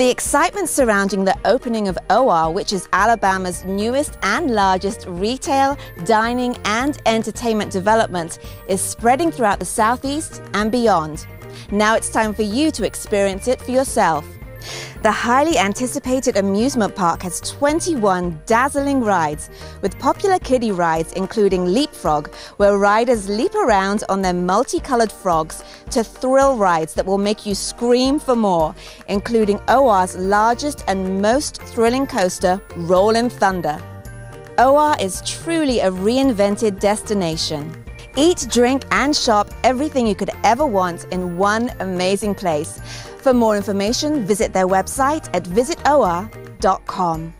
The excitement surrounding the opening of OWA, which is Alabama's newest and largest retail, dining, and entertainment development, is spreading throughout the Southeast and beyond. Now it's time for you to experience it for yourself. The highly anticipated amusement park has 21 dazzling rides, with popular kiddie rides including Leapfrog, where riders leap around on their multicolored frogs, to thrill rides that will make you scream for more, including OWA's largest and most thrilling coaster, Rollin' Thunder. OWA is truly a reinvented destination. Eat, drink, and shop everything you could ever want in one amazing place. For more information, visit their website at visitowa.com.